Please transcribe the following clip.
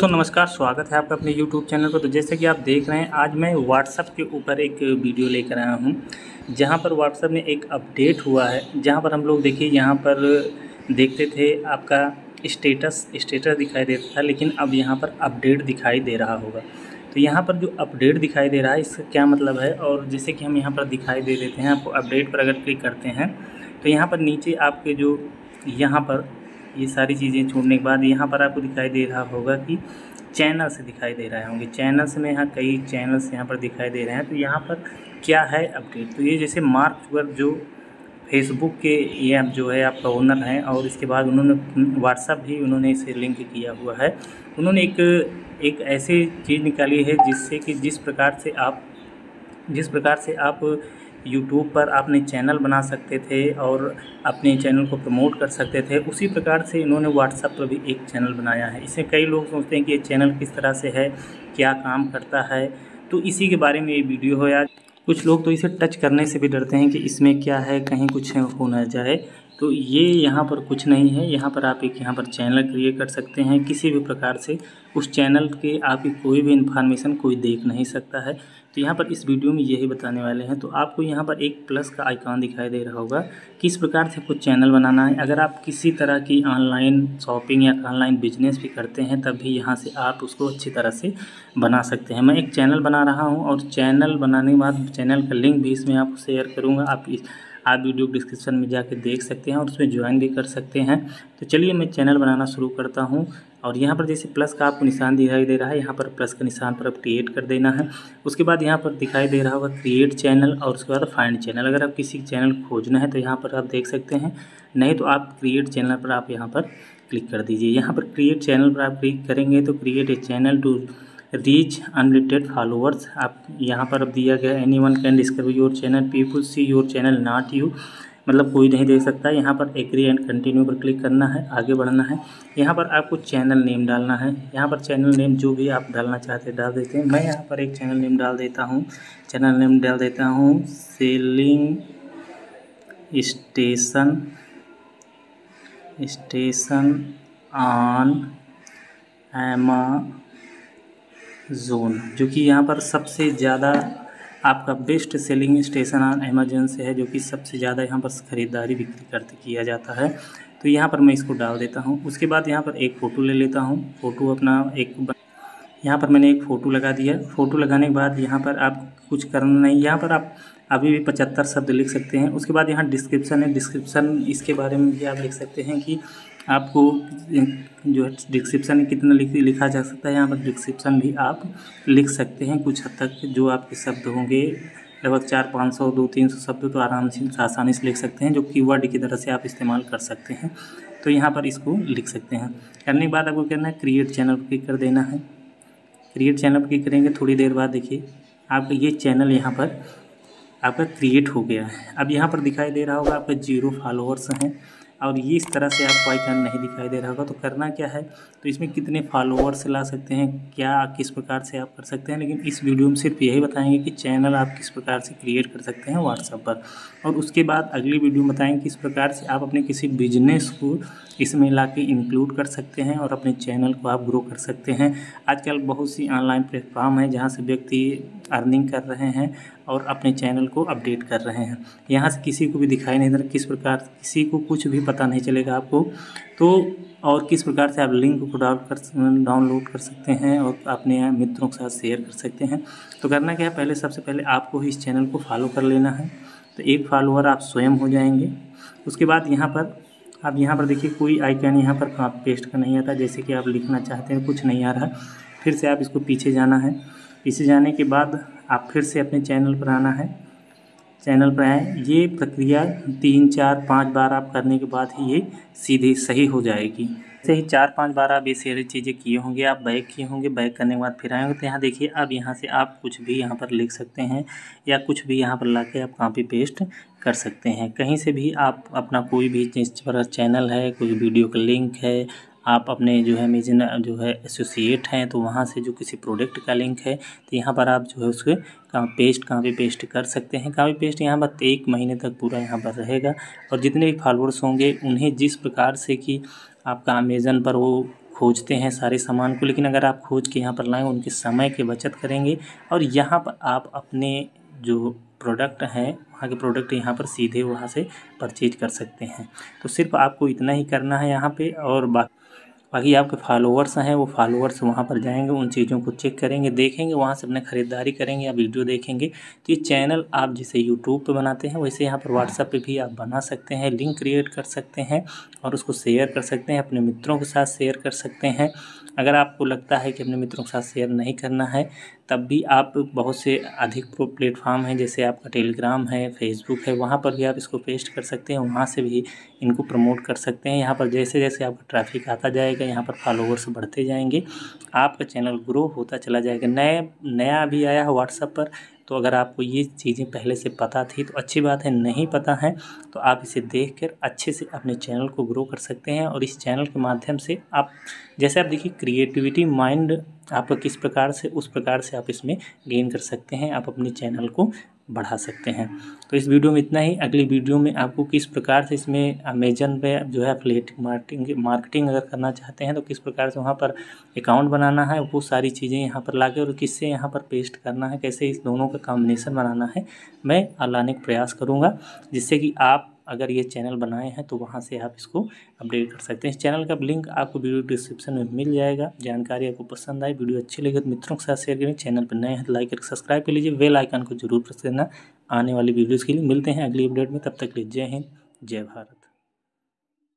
तो नमस्कार, स्वागत है आपका अपने YouTube चैनल पर। तो जैसे कि आप देख रहे हैं, आज मैं WhatsApp के ऊपर एक वीडियो लेकर आया हूँ, जहाँ पर WhatsApp में एक अपडेट हुआ है, जहाँ पर हम लोग देखिए, यहाँ पर देखते थे आपका स्टेटस स्टेटस दिखाई देता था, लेकिन अब यहाँ पर अपडेट दिखाई दे रहा होगा। तो यहाँ पर जो अपडेट दिखाई दे रहा है, इसका क्या मतलब है? और जैसे कि हम यहाँ पर दिखाई दे देते हैं, आपको अपडेट पर अगर क्लिक करते हैं तो यहाँ पर नीचे आपके जो, यहाँ पर ये सारी चीज़ें छोड़ने के बाद यहाँ पर आपको दिखाई दे रहा होगा कि चैनल्स दिखाई दे रहे होंगे। चैनल्स में यहाँ कई चैनल्स यहाँ पर दिखाई दे रहे हैं। तो यहाँ पर क्या है अपडेट? तो ये जैसे मार्क जुगर जो फेसबुक के ये आप जो है आपका ओनर हैं और इसके बाद उन्होंने व्हाट्सअप भी उन्होंने इसे लिंक किया हुआ है। उन्होंने एक एक ऐसी चीज़ निकाली है जिससे कि जिस प्रकार से आप, जिस प्रकार से आप यूट्यूब पर आपने चैनल बना सकते थे और अपने चैनल को प्रमोट कर सकते थे। उसी प्रकार से इन्होंने व्हाट्सएप पर भी एक चैनल बनाया है। इसे कई लोग सोचते हैं कि ये चैनल किस तरह से है, क्या काम करता है तो इसी के बारे में ये वीडियो हो। या कुछ लोग तो इसे टच करने से भी डरते हैं कि इसमें क्या है, कहीं कुछ हो ना जाए। तो ये यहाँ पर कुछ नहीं है। यहाँ पर आप एक यहाँ पर चैनल क्रिएट कर सकते हैं। किसी भी प्रकार से उस चैनल के आपकी कोई भी इन्फॉर्मेशन कोई देख नहीं सकता है। तो यहाँ पर इस वीडियो में यही बताने वाले हैं। तो आपको यहाँ पर एक प्लस का आइकॉन दिखाई दे रहा होगा। किस प्रकार से आपको चैनल बनाना है? अगर आप किसी तरह की ऑनलाइन शॉपिंग या ऑनलाइन बिज़नेस भी करते हैं, तब भी यहाँ से आप उसको अच्छी तरह से बना सकते हैं। मैं एक चैनल बना रहा हूँ और चैनल बनाने के बाद चैनल का लिंक भी इसमें आपको शेयर करूँगा। आप इस आप वीडियो डिस्क्रिप्शन में जाके देख सकते हैं और उसमें ज्वाइन भी कर सकते हैं। तो चलिए मैं चैनल बनाना शुरू करता हूँ। और यहाँ पर जैसे प्लस का आपको निशान दिखाई दे रहा है, यहाँ पर प्लस का निशान पर आप क्रिएट कर देना है। उसके बाद यहाँ पर दिखाई दे रहा होगा क्रिएट चैनल और उसके बाद फाइंड चैनल अगर आप किसी चैनल खोजना है तो यहाँ पर आप देख सकते हैं। नहीं तो आप क्रिएट चैनल पर आप यहाँ पर क्लिक कर दीजिए। यहाँ पर क्रिएट चैनल पर आप क्लिक करेंगे तो create a channel to reach unlimited followers आप यहाँ पर अब दिया गया anyone can discover your channel people see your channel not you मतलब कोई नहीं देख सकता। यहाँ पर एग्री एंड कंटिन्यू पर क्लिक करना है, आगे बढ़ना है। यहाँ पर आपको चैनल नेम डालना है। यहाँ पर चैनल नेम जो भी आप डालना चाहते हैं, डाल देते हैं। मैं यहाँ पर एक चैनल नेम डाल देता हूँ। चैनल नेम डाल देता हूँ। Selling station station on Amazon जो कि यहाँ पर सबसे ज़्यादा आपका best selling station on Amazon से है, जो कि सबसे ज़्यादा यहाँ पर ख़रीदारी बिक्री करते किया जाता है। तो यहाँ पर मैं इसको डाल देता हूँ। उसके बाद यहाँ पर एक फ़ोटो ले लेता हूँ। फ़ोटो अपना एक यहाँ पर मैंने एक फ़ोटो लगा दिया। फ़ोटो लगाने के बाद यहाँ पर आप कुछ करना नहीं। यहाँ पर आप अभी भी पचहत्तर शब्द लिख सकते हैं। उसके बाद यहाँ डिस्क्रिप्शन है। डिस्क्रिप्शन इसके बारे में भी आप लिख सकते हैं कि आपको जो है डिस्क्रिप्शन में कितना लिख, लिखा जा सकता है, यहाँ पर डिस्क्रिप्शन भी आप लिख सकते हैं। कुछ हद तक जो आपके शब्द होंगे, लगभग चार पाँच सौ, दो तीन सौ शब्द तो आराम से आसानी से लिख सकते हैं, जो कीवर्ड की तरह से आप इस्तेमाल कर सकते हैं। तो यहाँ पर इसको लिख सकते हैं। करने के बाद आपको करना है क्रिएट चैनल पर क्लिक कर देना है। क्रिएट चैनल पर क्लिक करेंगे, थोड़ी देर बाद देखिए, आपका ये चैनल यहाँ पर, आपका क्रिएट हो गया है। अब यहाँ पर दिखाई दे रहा होगा, आपका ज़ीरो फॉलोअर्स हैं। और ये इस तरह से आपको आइकन नहीं दिखाई दे रहा होगा तो करना क्या है? तो इसमें कितने फॉलोअर्स ला सकते हैं? क्या किस प्रकार से आप कर सकते हैं? लेकिन इस वीडियो में सिर्फ़ यही बताएँगे कि चैनल आप किस प्रकार से क्रिएट कर सकते हैं व्हाट्सएप पर। और उसके बाद अगली वीडियो में बताएँगे किस प्रकार से आप अपने किसी बिज़नेस को इसमें ला के इंक्लूड कर सकते हैं और अपने चैनल को आप ग्रो कर सकते हैं। आजकल बहुत सी ऑनलाइन प्लेटफॉर्म है जहाँ से व्यक्ति अर्निंग कर रहे हैं और अपने चैनल को अपडेट कर रहे हैं। यहाँ से किसी को भी दिखाई नहीं दे रहा, किस प्रकार किसी को कुछ भी पता नहीं चलेगा आपको। तो और किस प्रकार से आप लिंक को डाउन कर डाउनलोड कर सकते हैं और अपने मित्रों के साथ शेयर कर सकते हैं। तो करना क्या है, पहले, सबसे पहले आपको ही इस चैनल को फॉलो कर लेना है। तो एक फॉलोअर आप स्वयं हो जाएँगे। उसके बाद यहाँ पर, आप यहाँ पर देखिए, कोई आइकन यहाँ पर पेस्ट का नहीं आता। जैसे कि आप लिखना चाहते हैं, कुछ नहीं आ रहा। फिर से आप इसको पीछे जाना है। पीछे जाने के बाद आप फिर से अपने चैनल पर आना है। चैनल पर आए। ये प्रक्रिया तीन, चार, पाँच बार आप करने के बाद ही ये सीधे सही हो जाएगी। ऐसे ही चार, पाँच बार आप ये सारी चीज़ें किए होंगे, आप बैक किए होंगे, बैक करने के बाद फिर आएँगे। तो यहाँ देखिए, अब यहाँ से आप कुछ भी यहाँ पर लिख सकते हैं या कुछ भी यहाँ पर ला के आप कॉपी पेस्ट कर सकते हैं। कहीं से भी आप अपना कोई भी चैनल है, कोई वीडियो का लिंक है आप अपने जो है मेजन जो है एसोसिएट हैं तो वहाँ से जो किसी प्रोडक्ट का लिंक है तो यहाँ पर आप जो है उसके कहाँ पेस्ट कहाँ पे पेस्ट कर सकते हैं। कहाँ पे पेस्ट यहाँ पर एक महीने तक पूरा यहाँ पर रहेगा। और जितने भी फॉलोअर्स होंगे, उन्हें जिस प्रकार से कि आपका अमेज़न पर वो खोजते हैं सारे सामान को, लेकिन अगर आप खोज के यहाँ पर लाएँ, उनके समय की बचत करेंगे। और यहाँ पर आप अपने जो प्रोडक्ट हैं, वहाँ के प्रोडक्ट यहाँ पर सीधे वहाँ से परचेज कर सकते हैं। तो सिर्फ़ आपको इतना ही करना है यहाँ पे, और बाकी बाकी आपके फॉलोअर्स हैं, वो फॉलोअर्स वहाँ पर जाएँगे, उन चीज़ों को चेक करेंगे, देखेंगे, वहाँ से अपने ख़रीदारी करेंगे या वीडियो देखेंगे। तो ये चैनल आप जैसे यूट्यूब पे बनाते हैं, वैसे यहाँ पर व्हाट्सअप पे भी आप बना सकते हैं लिंक क्रिएट कर सकते हैं और उसको शेयर कर सकते हैं, अपने मित्रों के साथ शेयर कर सकते हैं। अगर आपको लगता है कि अपने मित्रों के साथ शेयर नहीं करना है तब भी आप बहुत से अधिक प्लेटफॉर्म हैं, जैसे आपका टेलीग्राम है, फेसबुक है, वहाँ पर भी आप इसको पेस्ट कर सकते हैं, वहाँ से भी इनको प्रमोट कर सकते हैं। यहाँ पर जैसे जैसे आपका ट्रैफ़िक आता जाएगा, यहाँ पर फॉलोवर्स बढ़ते जाएँगे, आपका चैनल ग्रो होता चला जाएगा। नया नया अभी आया है व्हाट्सअप पर तो अगर आपको ये चीज़ें पहले से पता थी तो अच्छी बात है, नहीं पता है तो आप इसे देख कर अच्छे से अपने चैनल को ग्रो कर सकते हैं और इस चैनल के माध्यम से आप, जैसे आप देखिए क्रिएटिविटी माइंड आप किस प्रकार से, उस प्रकार से आप इसमें गेन कर सकते हैं, आप अपने चैनल को बढ़ा सकते हैं। तो इस वीडियो में इतना ही। अगली वीडियो में आपको किस प्रकार से इसमें अमेजन पे जो है फ्लेट मार्केटिंग मार्केटिंग अगर करना चाहते हैं तो किस प्रकार से वहाँ पर अकाउंट बनाना है, वो सारी चीज़ें यहाँ पर लाके और किससे यहाँ पर पेस्ट करना है, कैसे इस दोनों का कॉम्बिनेशन बनाना है, मैं लाने का प्रयास करूँगा, जिससे कि आप अगर ये चैनल बनाए हैं तो वहाँ से आप इसको अपडेट कर सकते हैं। इस चैनल का लिंक आपको वीडियो डिस्क्रिप्शन में मिल जाएगा। जानकारी आपको पसंद आए, वीडियो अच्छी लगे तो मित्रों के साथ शेयर करें। चैनल पर नए हैं तो लाइक करके सब्सक्राइब कर लीजिए। वेल आइकन को ज़रूर प्रेस करना। आने वाली वीडियोज़ के लिए मिलते हैं अगली अपडेट में। तब तक लिए जय हिंद, जय भारत।